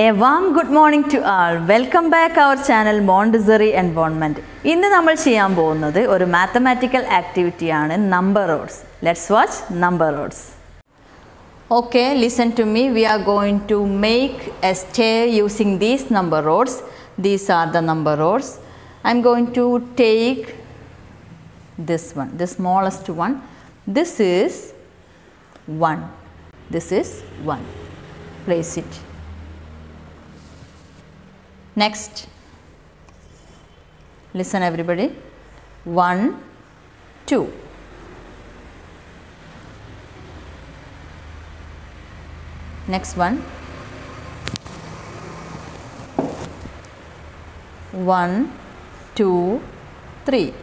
A warm good morning to all. Welcome back our channel Montessori Environment. In the Namal Shiyam Bona, or a mathematical activity on number rods. Let's watch number rods. Okay, listen to me. We are going to make a chair using these number rods. These are the number rods. I'm going to take this one, the smallest one. This is one. This is one. Place it. Next, listen everybody. 1, 2. next one one two three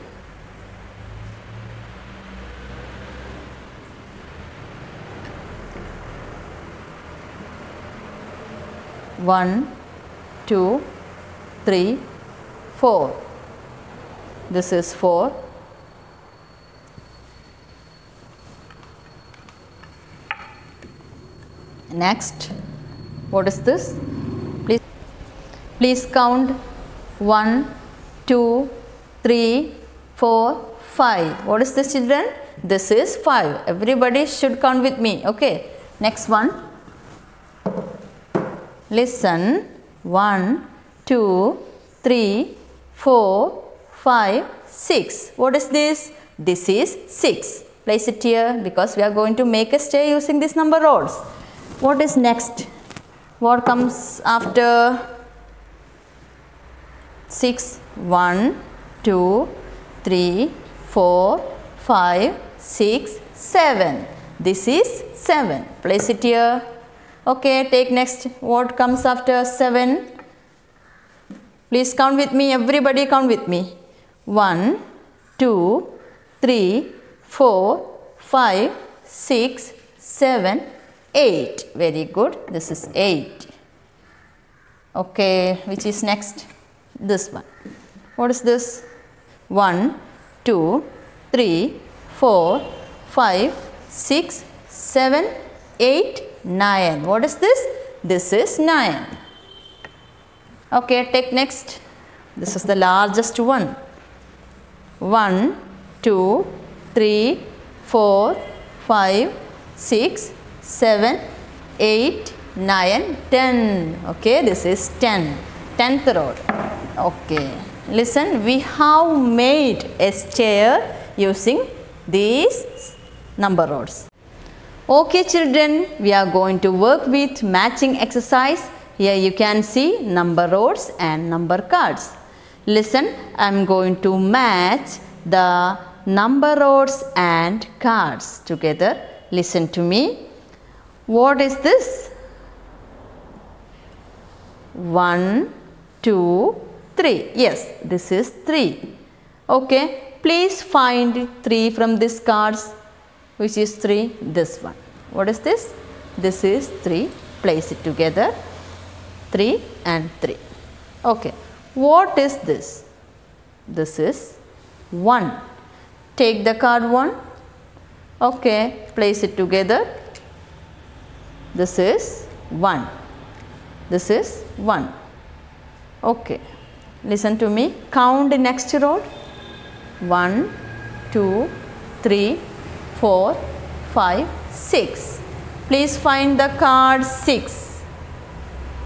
one two three four. This is four. Next what is this? Please please count 1 2 3 4 5 what is this children? This is 5 everybody should count with me okay? Next one. Listen. 1 2 3 4 5 6 what is this? This is 6 place it here because we are going to make a stair using this number rods. What is next? What comes after 6 1 2 3 4 5 6 7 this is 7 place it here. Okay take next. What comes after 7 please count with me. Everybody count with me. 1 2 3 4 5 6 7 8 very good. This is 8 okay which is next? This one. What is this? 1 2 3 4 5 6 7 8 9 what is this? This is 9 okay take next. This is the largest one. 1 2 3 4 5 6 7 8 9 10 okay this is 10 10th rod okay. Listen we have made a stair using these number rods okay children we are going to work with matching exercise here you can see number rods and number cards listen i am going to match the number rods and cards together listen to me what is this? 1, 2, 3. Yes, this is 3. Okay, please find 3 from this cards. Which is 3? This one. What is this? This is 3. Place it together. 3 and 3. Okay, what is this? This is 1. Take the card 1. Okay, place it together this is 1 this is 1 okay listen to me count the next row. 1 2 3 4 5 6 please find the card 6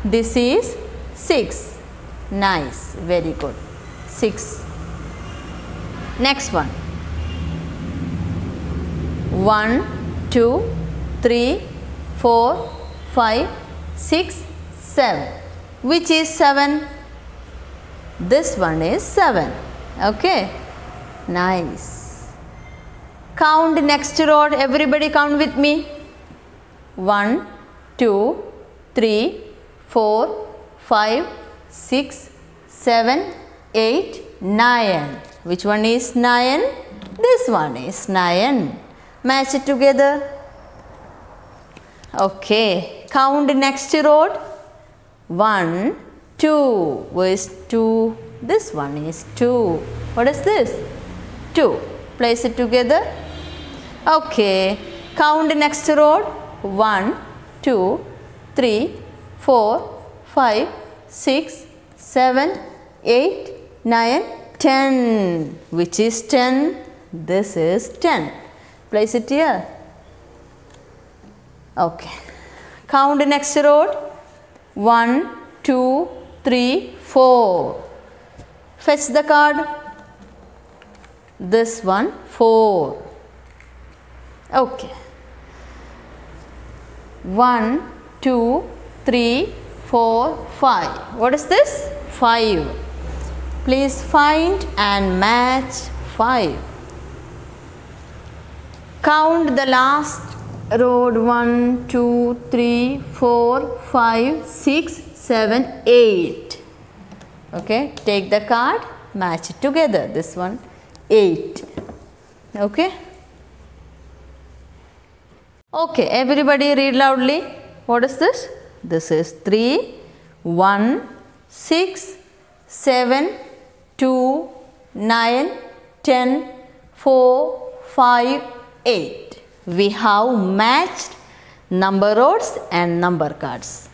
this is 6 nice very good 6 next one 1 2 3 4, 5, 6, 7. Which is 7? This one is 7. Okay. Nice. Count next rod. Everybody count with me. 1, 2, 3, 4, 5, 6, 7, 8, 9. Which one is 9? This one is 9. Match it together. Okay, count next row. 1, 2. Where is 2? This one is 2. What is this? 2. Place it together. Okay, count next row. 1, 2, 3, 4, 5, 6, 7, 8, 9, 10. Which is 10? This is 10. Place it here. Okay. Count the next rod. 1, 2, 3, 4. Fetch the card. This one 4. Okay. 1, 2, 3, 4, 5. What is this? 5. Please find and match 5. Count the last rod 1, 2, 3, 4, 5, 6, 7, 8. Okay, take the card, match it together. This one 8. Okay. Okay, everybody read loudly. What is this? This is 3, 1, 6, 7, 2, 9, 10, 4, 5, 8. We have matched number rods and number cards.